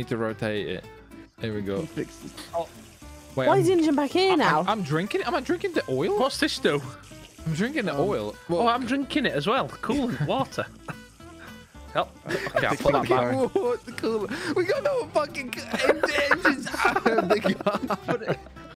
Need to rotate it. There we go. Fix. Oh. Wait, Why I'm, is the engine back here I, now? I'm, I'm drinking. Am I drinking the oil? What's this do? I'm drinking the Um, oil. Oh, I'm drinking it as well. Coolant water. Oh, okay, I'll put that back. What the cool? We got no fucking engines out of the car.